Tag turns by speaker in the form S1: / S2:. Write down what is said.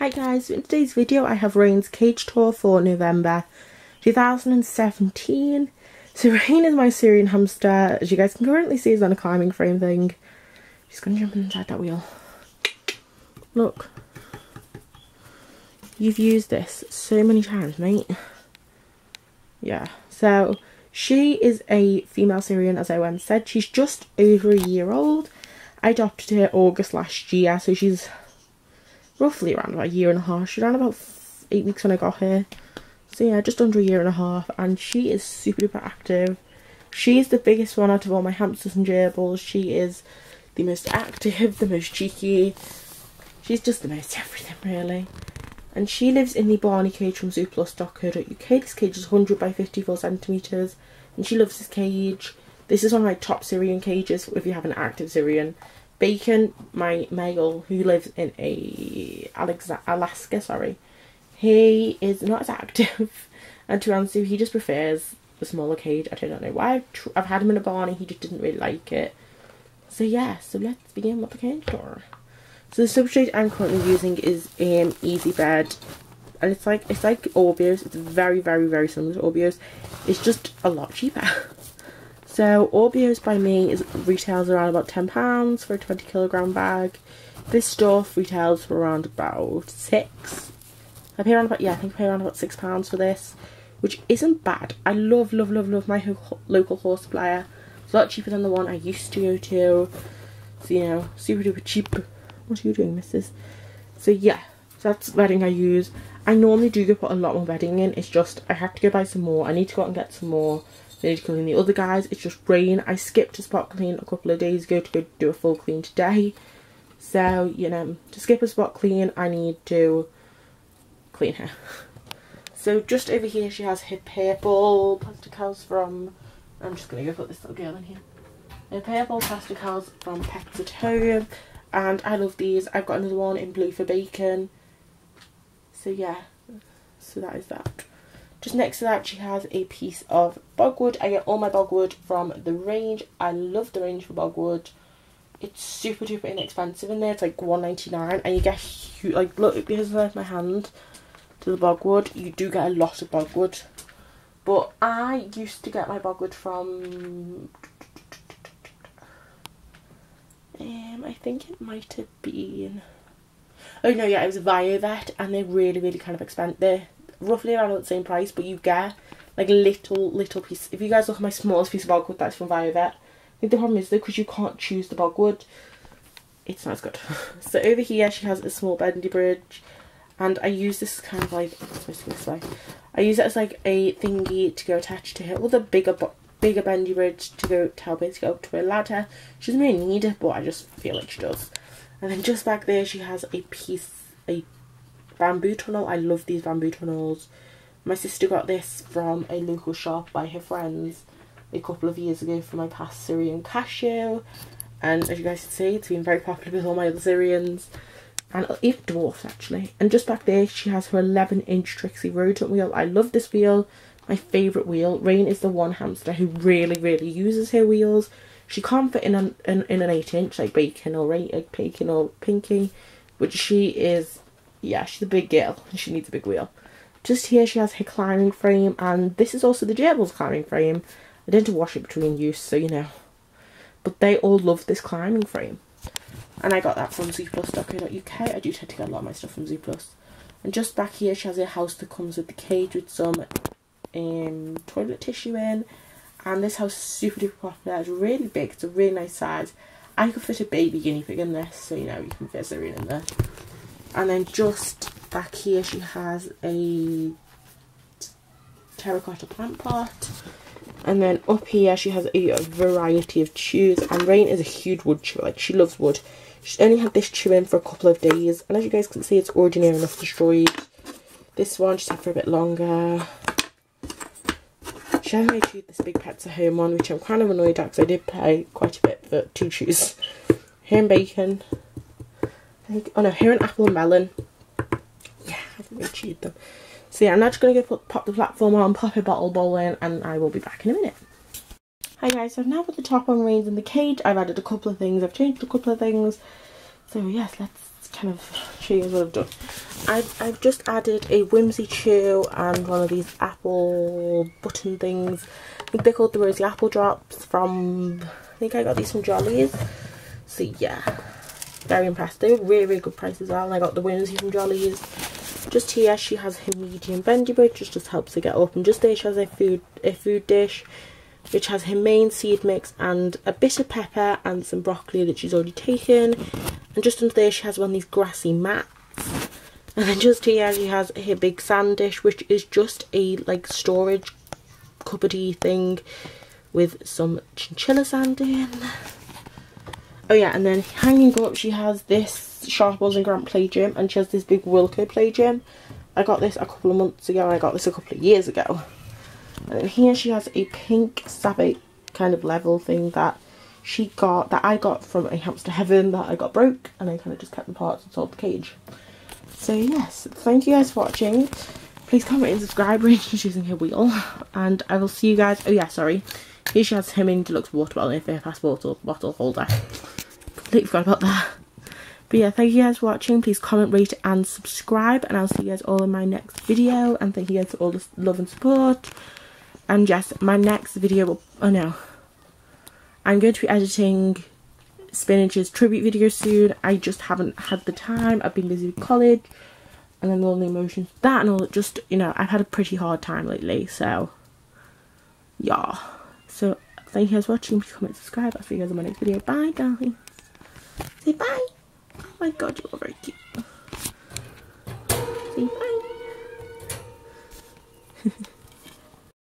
S1: Hi guys, in today's video I have Rain's cage tour for November 2017. So Rain is my Syrian hamster, as you guys can currently see is on a climbing frame thing. She's gonna jump inside that wheel. Look. You've used this so many times, mate. Yeah, so she is a female Syrian as I once said. She's just over a year old. I adopted her August last year, so she's roughly around about a year and a half. She ran about eight weeks when I got her. So yeah, just under a year and a half. And she is super duper active. She's the biggest one out of all my hamsters and gerbils. She is the most active, the most cheeky. She's just the most everything really. And she lives in the Barney cage from zooplus.co.uk. This cage is 100 by 54 centimetres. And she loves this cage. This is one of my top Syrian cages if you have an active Syrian. Bacon, my male, who lives in a Alaska, sorry, he is not as active, and to answer, he just prefers the smaller cage. I don't know why. I've, I've had him in a barn and he just didn't really like it. So yeah, so let's begin with the cage tour. So the substrate I'm currently using is um, Easy Bed, and it's like it's like Aubiose. It's very very very similar to Aubiose. It's just a lot cheaper. So Aubiose by me is retails around about £10 for a 20 kilogram bag. This stuff retails for around about six. I pay around about yeah, I think I pay around about six pounds for this, which isn't bad. I love love love love my local horse supplier. It's a lot cheaper than the one I used to go to. So you know, super duper cheap. What are you doing, missus? So yeah, so that's bedding I use. I normally do go put a lot more bedding in. It's just I have to go buy some more. I need to go out and get some more. To clean the other guys. It's just rain. I skipped a spot clean a couple of days ago to go do a full clean today. So, you know, to skip a spot clean, I need to clean her. So just over here she has her purple pasticles from, I'm just going to go put this little girl in here. Her purple pasticles from Pets at Home. And I love these. I've got another one in blue for bacon. So yeah, so that is that. Just next to that she has a piece of bogwood. I get all my bogwood from the range. I love the range for bogwood. It's super duper inexpensive in there. It's like one ninety nine, and you get huge, like look because of my hand to the bogwood. You do get a lot of bogwood. But I used to get my bogwood from um I think it might have been oh no yeah it was Viovet and they're really really kind of expensive. Roughly around the same price, but you get like little, little piece. If you guys look at my smallest piece of bogwood, that's from Viovet. I think the problem is though, because you can't choose the bogwood, it's not as good. so over here, she has a small bendy bridge, and I use this kind of like, this way. I use it as like a thingy to go attached to her, with a bigger, bigger bendy bridge to go to help to go up to a ladder. She doesn't really need it, but I just feel like she does. And then just back there, she has a piece, a bamboo tunnel. I love these bamboo tunnels. My sister got this from a local shop by her friends a couple of years ago for my past Syrian cashew. And as you guys can see, it's been very popular with all my other Syrians. And even dwarfs actually. And just back there, she has her 11 inch Trixie rodent wheel. I love this wheel. My favourite wheel. Rain is the one hamster who really, really uses her wheels. She can't fit in an, in, in an 8 inch like Bacon or, Bacon or Pinky. But she is yeah, she's a big girl and she needs a big wheel. Just here she has her climbing frame and this is also the Gerbil's climbing frame. I didn't wash it between use, so you know. But they all love this climbing frame. And I got that from zooplus.co.uk. I do tend to get a lot of my stuff from Zooplus. And just back here she has a house that comes with the cage with some um, toilet tissue in. And this house is super duper popular. It's really big. It's a really nice size. I could fit a baby guinea pig in this, so you know you can fit a in there and then just back here she has a terracotta plant pot. And then up here she has a, a variety of chews. And Rain is a huge wood chewer like she loves wood. She's only had this chew in for a couple of days. And as you guys can see it's ordinary enough destroyed. This one she's had for a bit longer. She hasn't chewed this big at home one which I'm kind of annoyed at because I did pay quite a bit for two chews here in bacon oh no, here an apple and melon. Yeah, I haven't really chewed them. So yeah, I'm now just going to go pop the platform on, pop a bottle bowl in, and I will be back in a minute. Hi guys, so I've now put the top on Rains in the cage. I've added a couple of things, I've changed a couple of things. So yes, let's kind of show you what I've done. I've, I've just added a Whimsy Chew and one of these apple button things. I think they're called the Rosy Apple Drops from, I think I got these from Jollyes. So yeah, very impressed. They were really, really good price as well. And I got the Whimsy from Jollyes. Just here, she has her medium bendy which just helps her get up. And just there, she has a food, a food dish which has her main seed mix and a bit of pepper and some broccoli that she's already taken. And just under there, she has one of these grassy mats. And then just here, she has her big sand dish, which is just a like storage cupboardy thing with some chinchilla sand in. Oh yeah, and then hanging up, she has this Sharples and Grant Play Gym, and she has this big Wilco Play Gym. I got this a couple of months ago, I got this a couple of years ago. And then here she has a pink sabbate kind of level thing that she got, that I got from a hamster heaven that I got broke, and I kind of just kept the parts and sold the cage. So yes, thank you guys for watching. Please comment and subscribe. Rachel's using her wheel. And I will see you guys. Oh yeah, sorry. Here she has Hemming Deluxe water bottle if her passport or bottle holder. Completely forgot about that. But yeah, thank you guys for watching. Please comment, rate, and subscribe. And I'll see you guys all in my next video. And thank you guys for all the love and support. And yes, my next video will... Oh no. I'm going to be editing Spinach's tribute video soon. I just haven't had the time. I've been busy with college. And then all the emotions. That and all. Just, you know, I've had a pretty hard time lately. So, yeah. So, thank you guys for watching. Please comment, subscribe. I'll see you guys in my next video. Bye, darling. Say bye. Oh my god, you are very cute. Say bye.